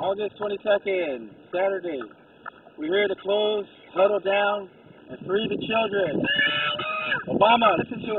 August 22nd, Saturday. We're here to close, huddle down, and free the children. Obama, this is your.